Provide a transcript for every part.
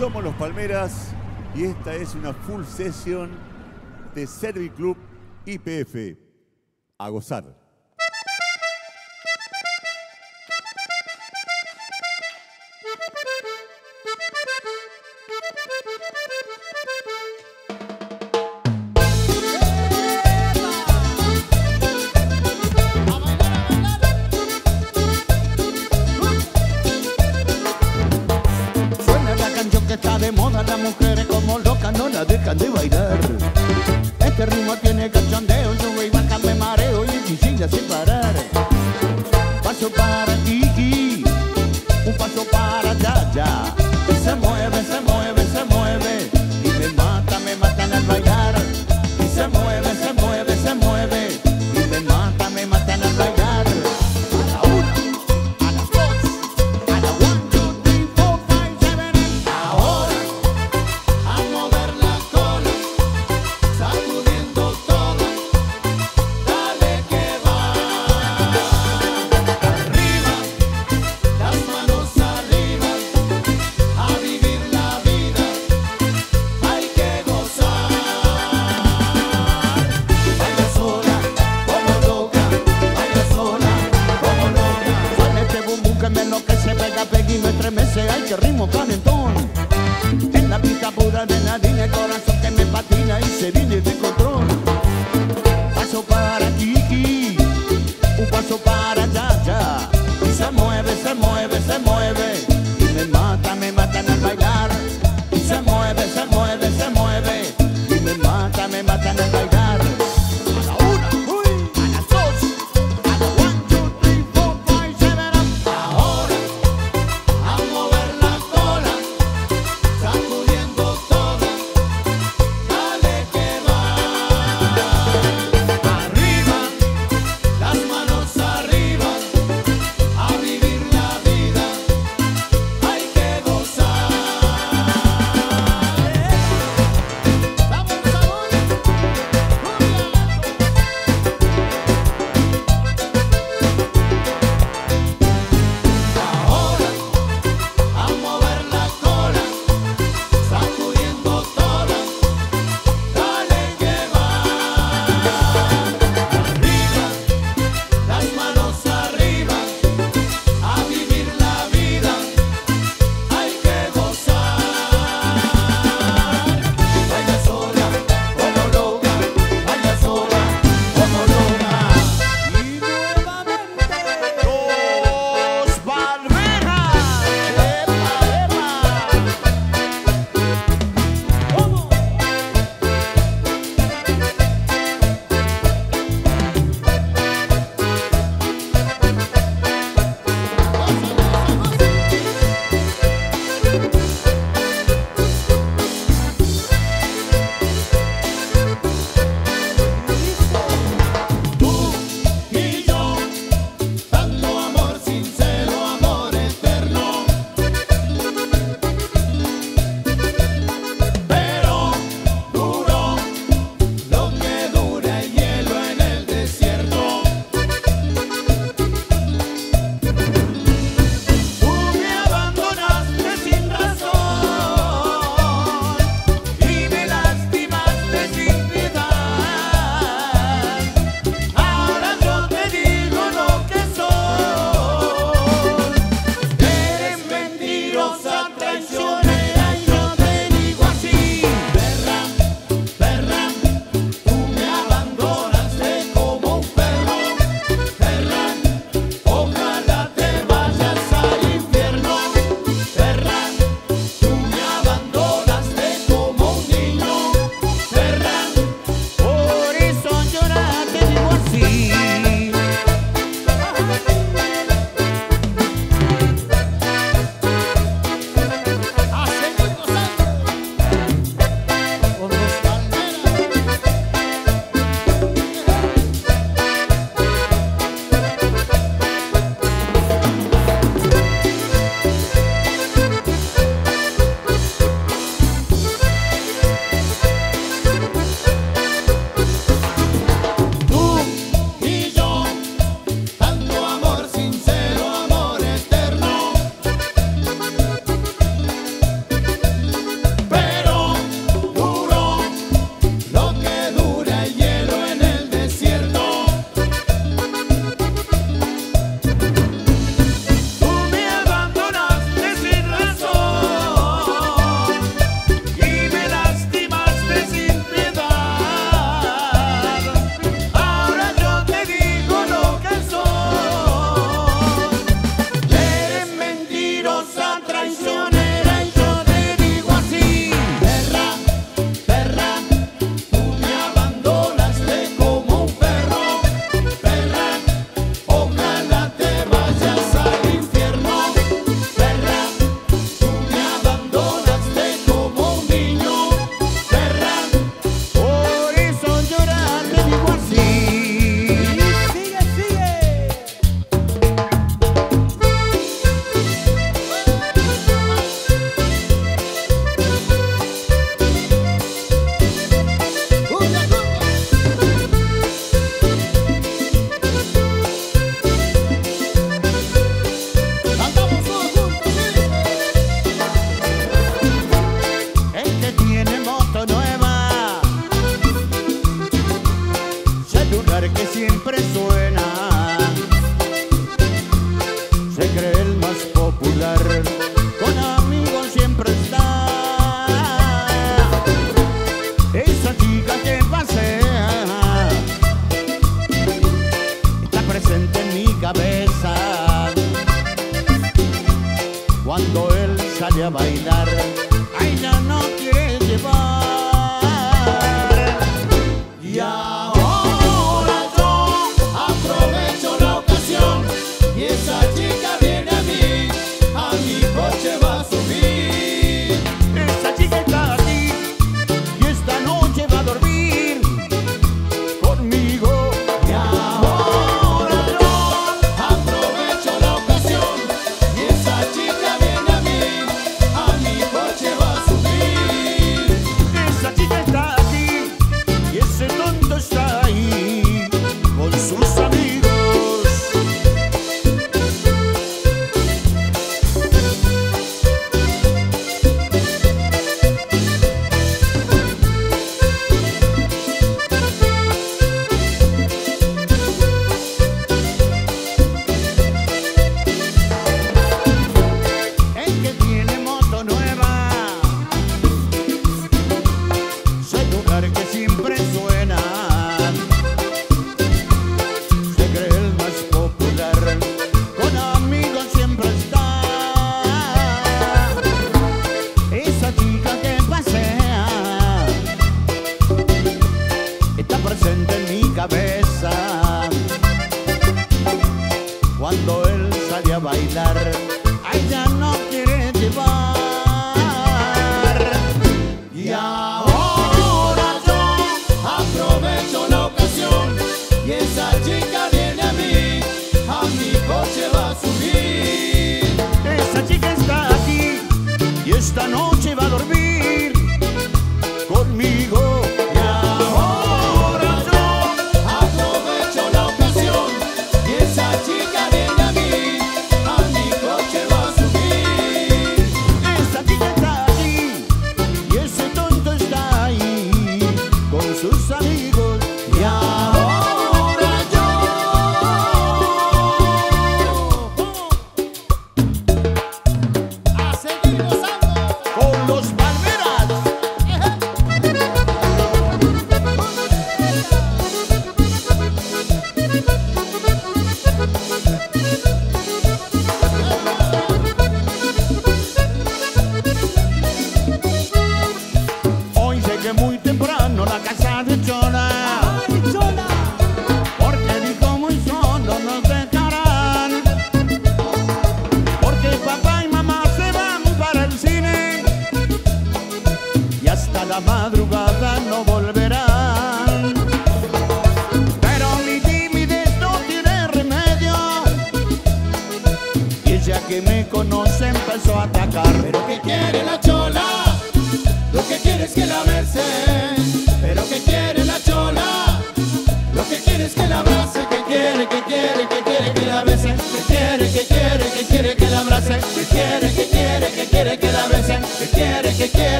Somos los Palmeras y esta es una full session de Serviclub IPF. A gozar.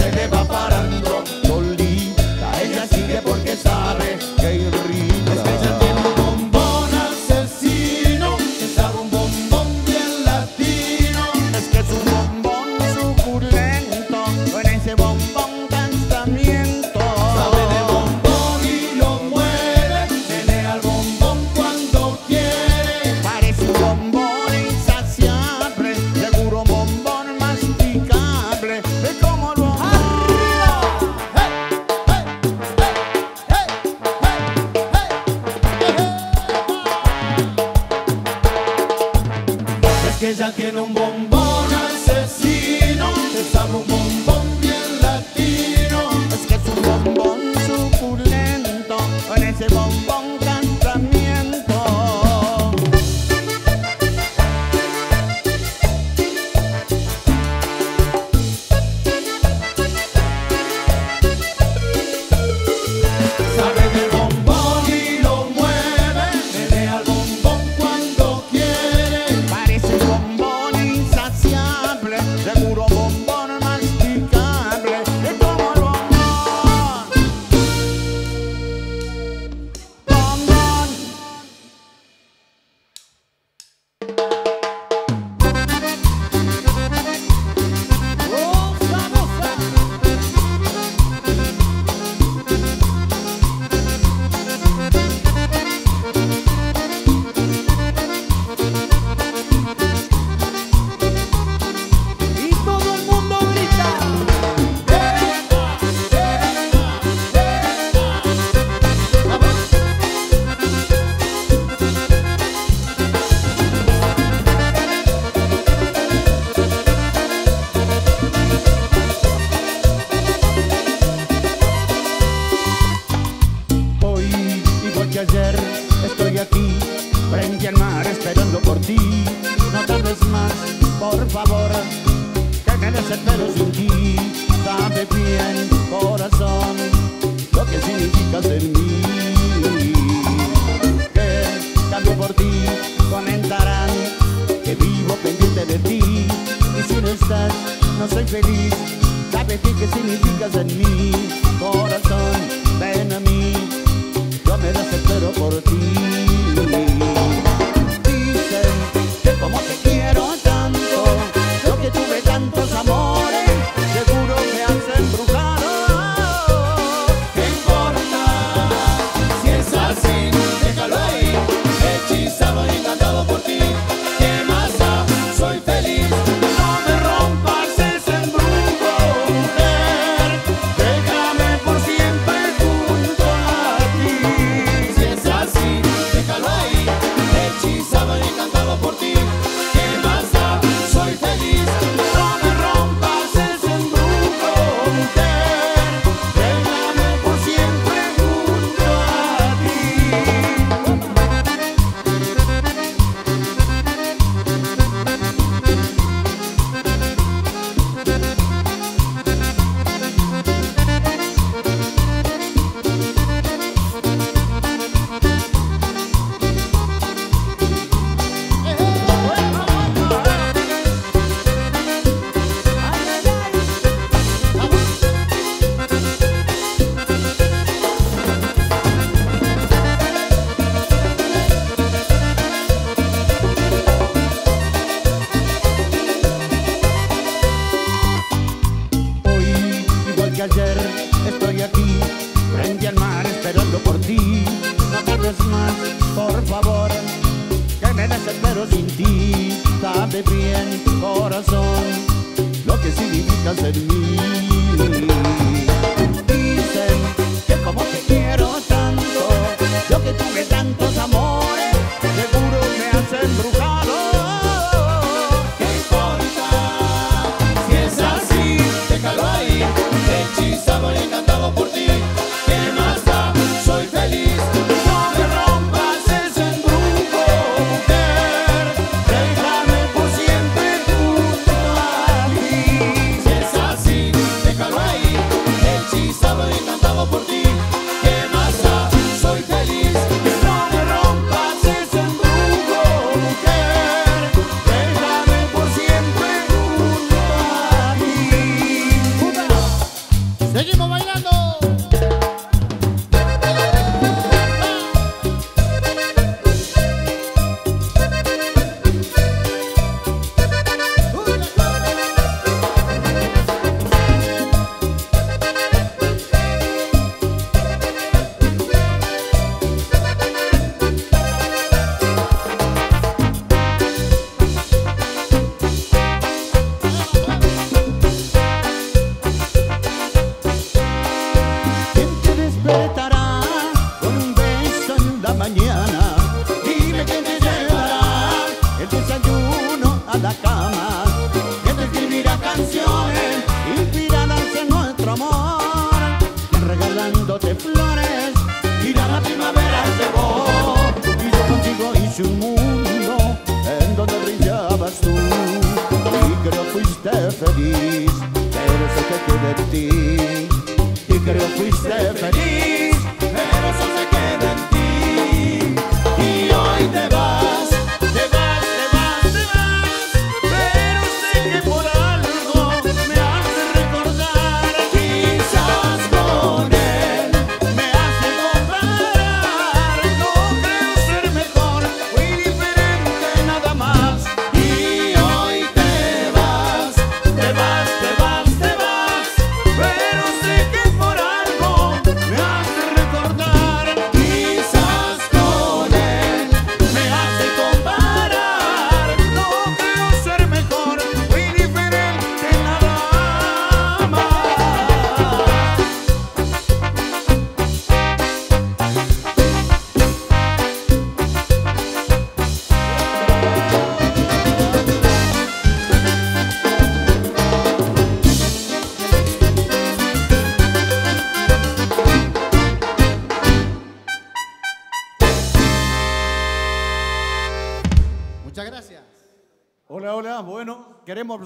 se le va parando.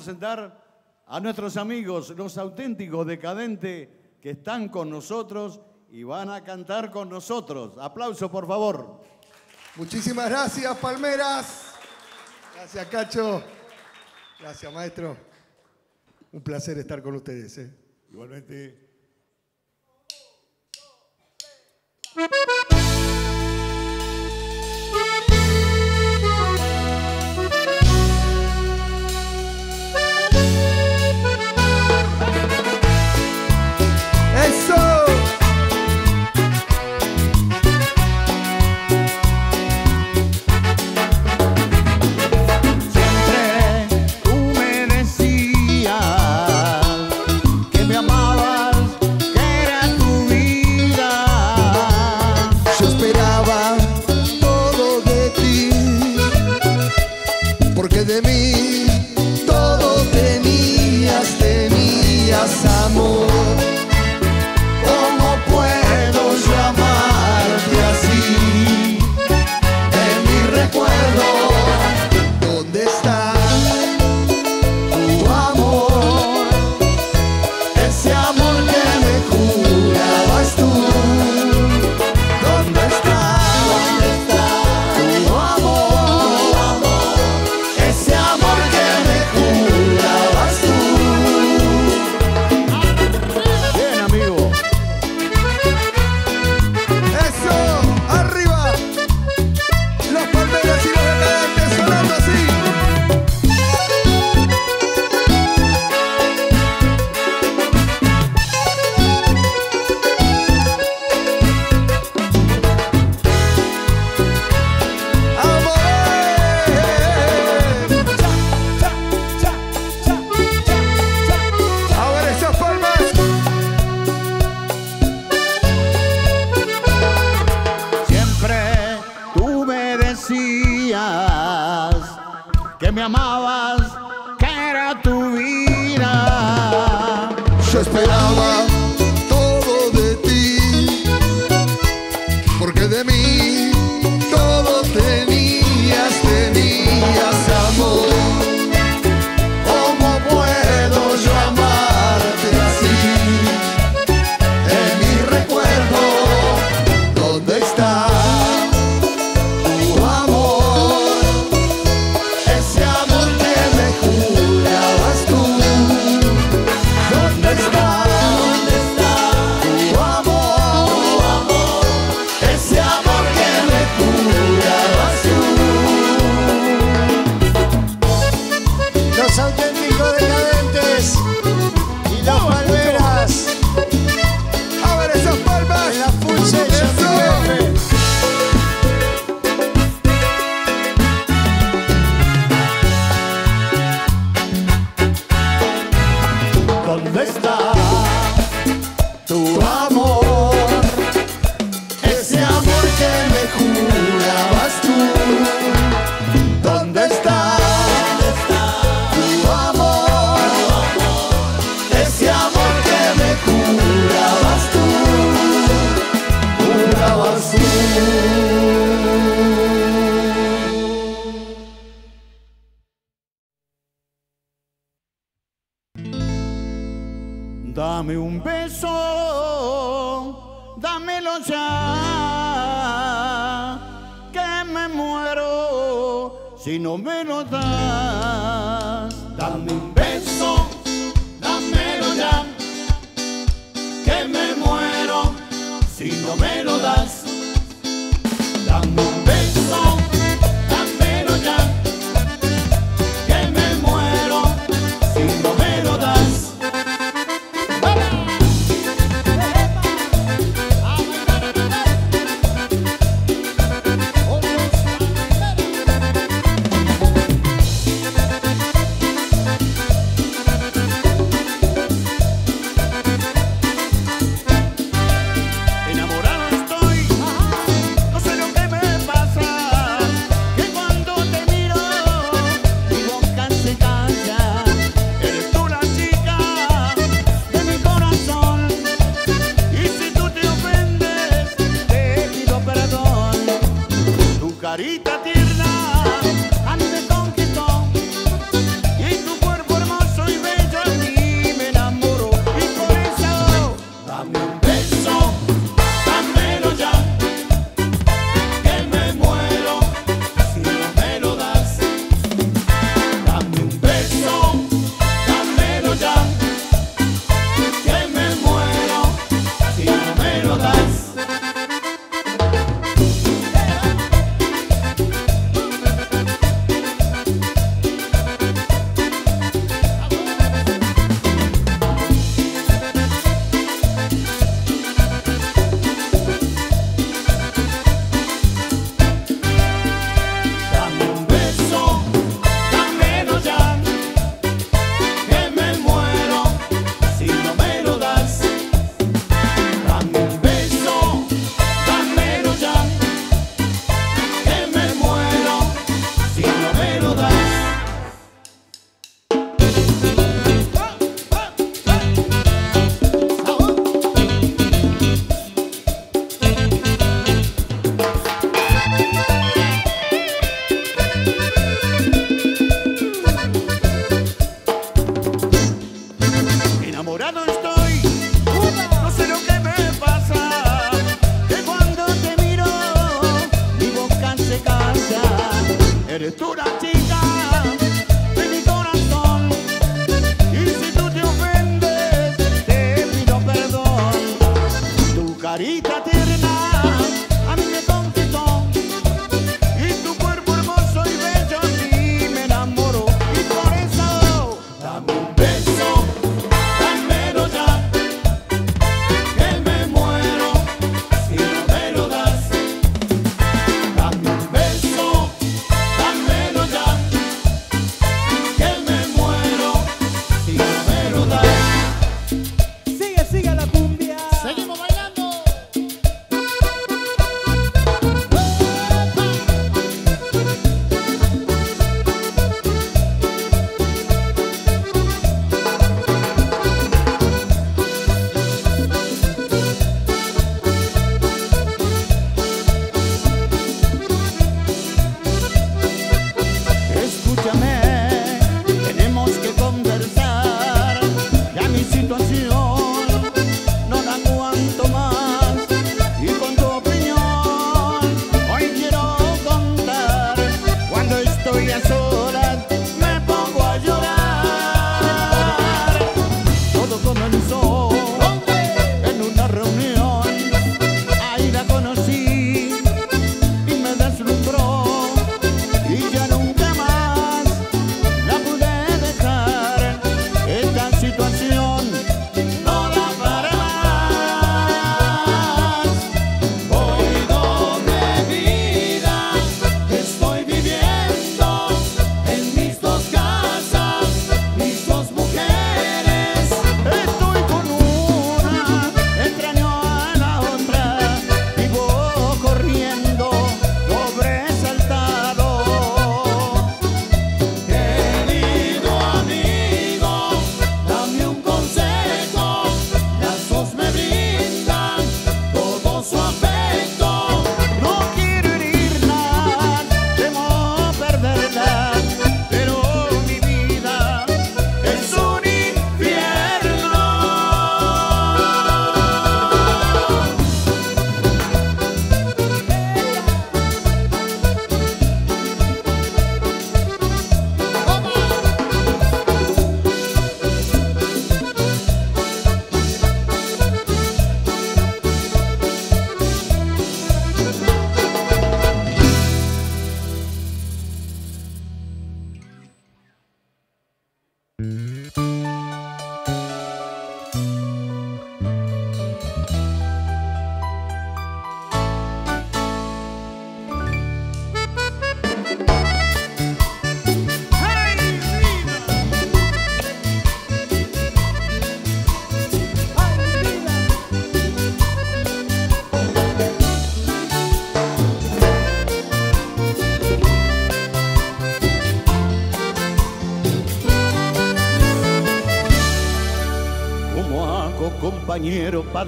presentar a nuestros amigos, los auténticos decadentes que están con nosotros y van a cantar con nosotros. Aplauso, por favor. Muchísimas gracias, Palmeras. Gracias, Cacho. Gracias, maestro. Un placer estar con ustedes. Eh. Igualmente. Uno, dos, tres,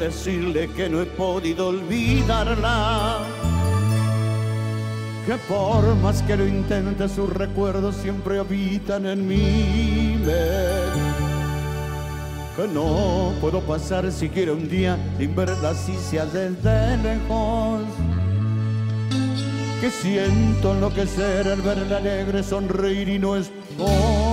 decirle que no he podido olvidarla. Que por más que lo intente, sus recuerdos siempre habitan en mente. Que no puedo pasar siquiera un día sin verla así sea desde lejos. Que siento enloquecer al verla alegre, sonreír y no es conmigo.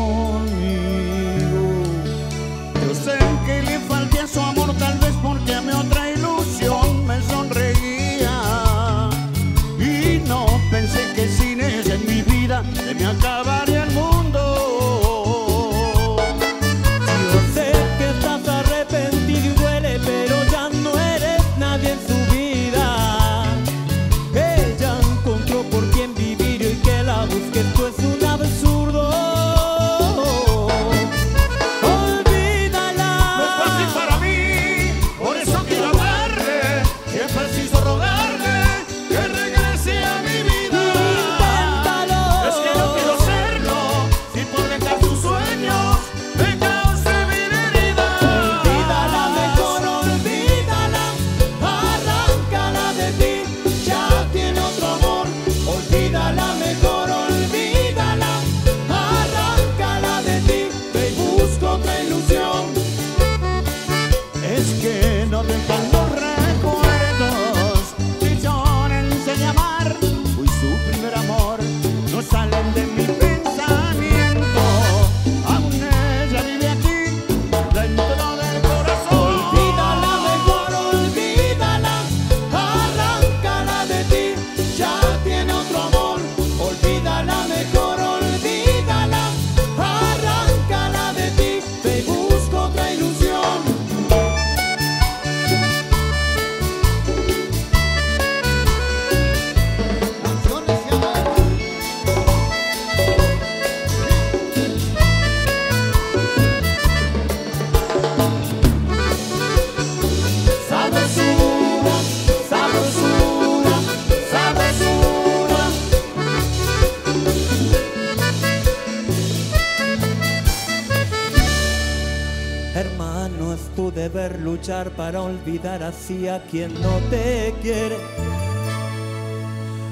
Para olvidar así a quien no te quiere.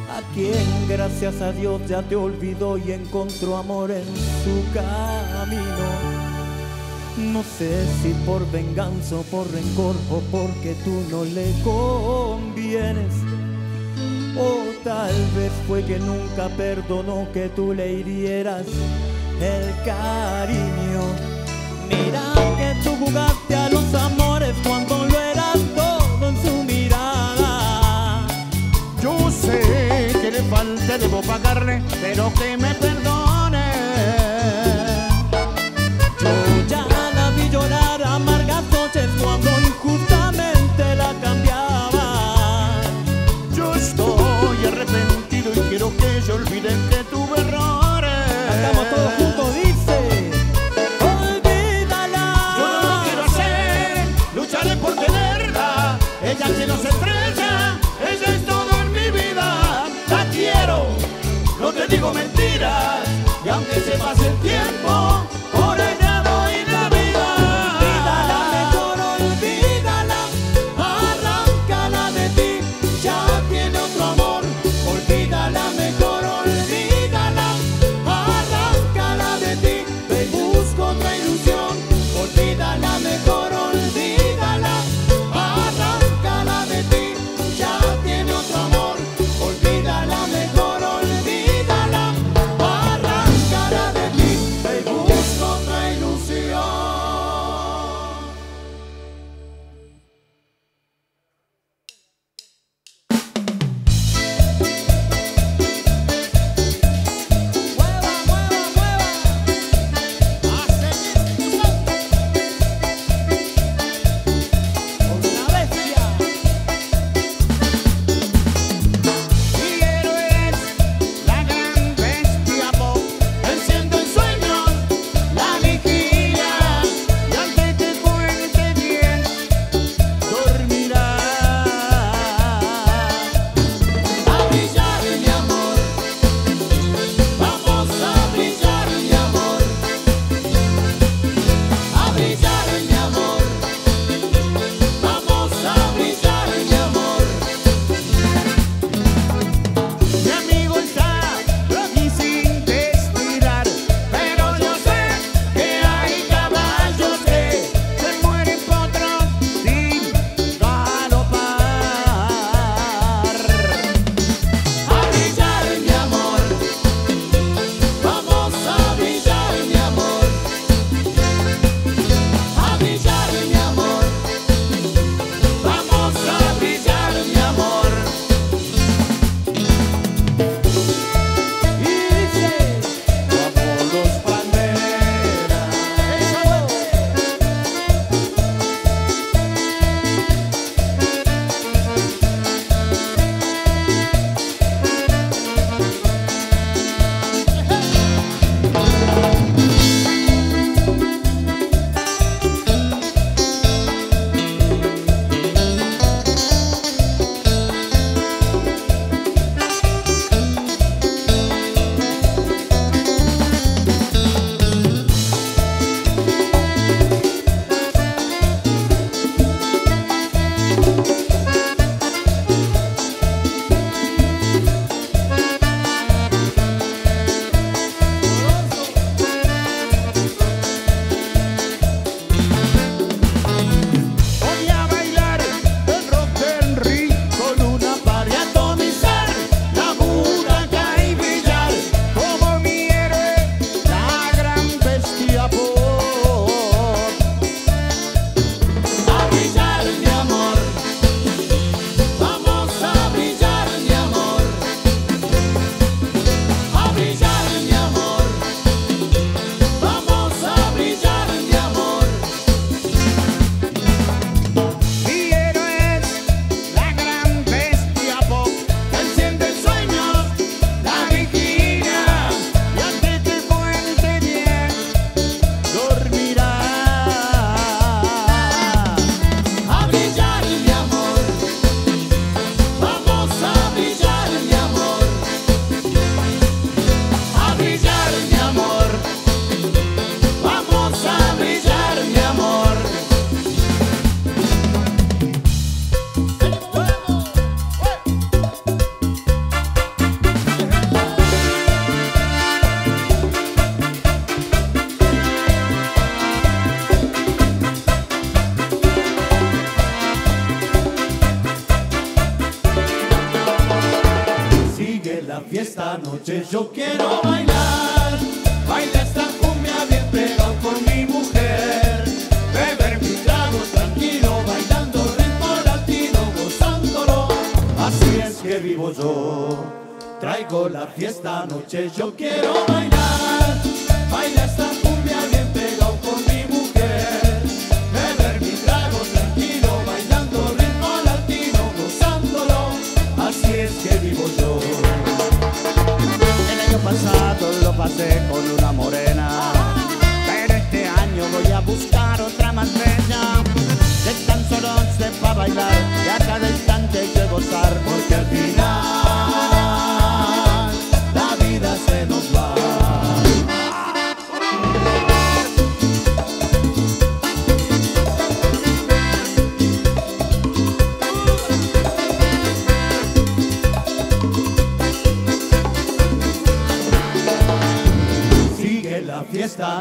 A quien gracias a Dios ya te olvidó y encontró amor en su camino. No sé si por venganza o por rencor o porque tú no le convienes. O tal vez fue que nunca perdonó que tú le hirieras el cariño. Mira que tú jugaste a los amores pero que me perdone. Yo ya la vi llorar amargas noches cuando injustamente la cambiaba. Yo estoy arrepentido y quiero que ella olvide que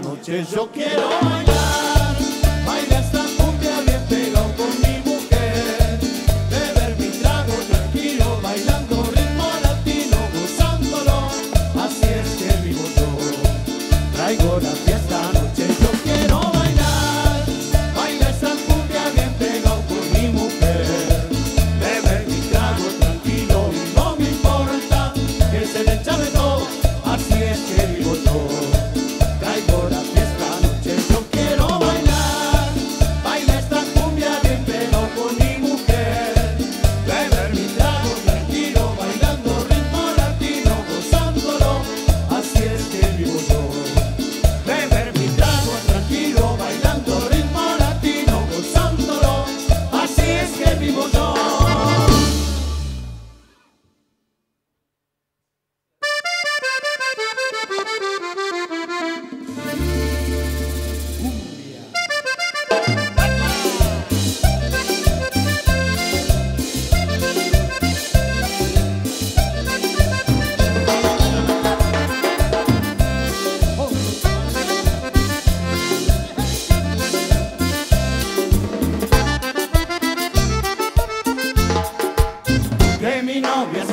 fiesta anoche, yo quiero que mi novia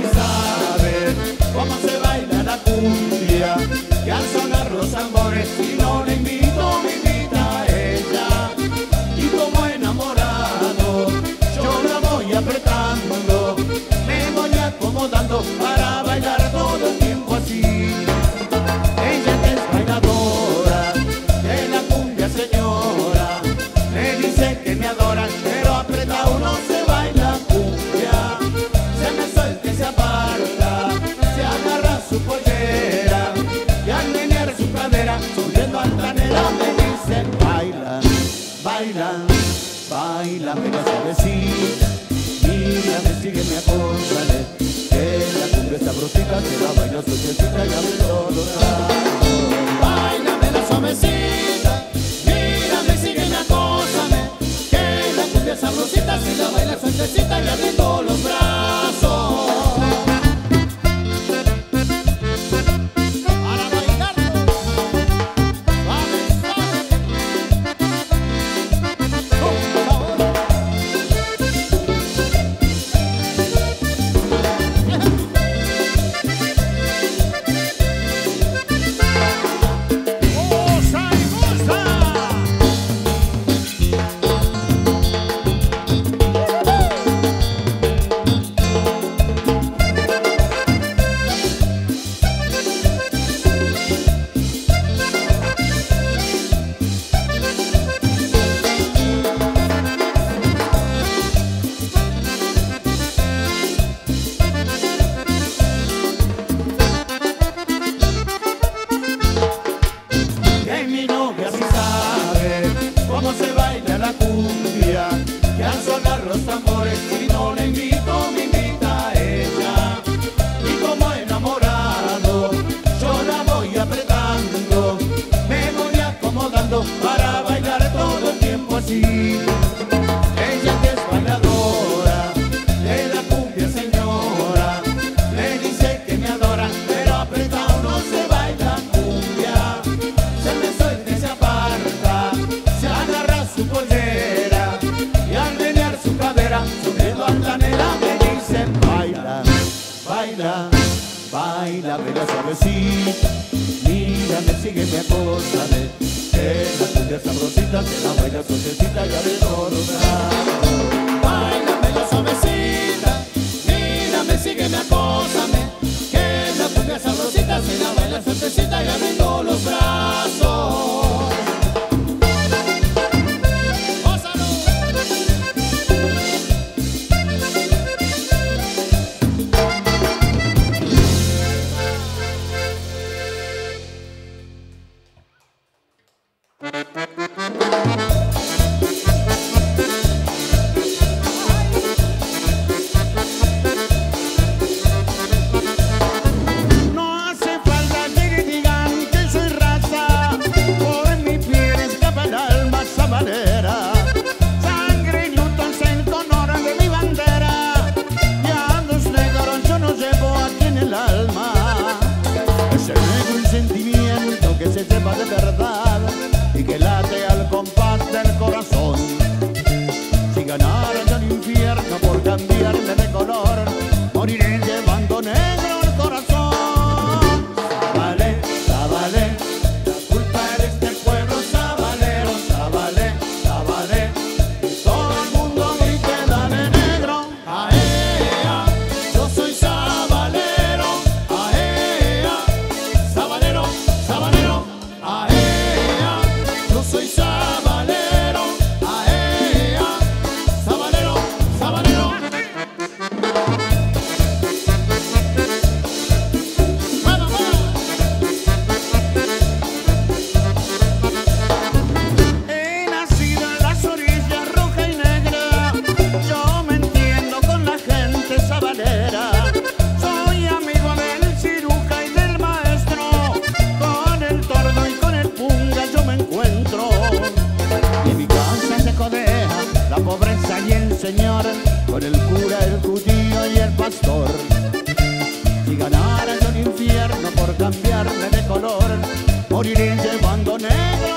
cambiarme de color, moriré llevando negro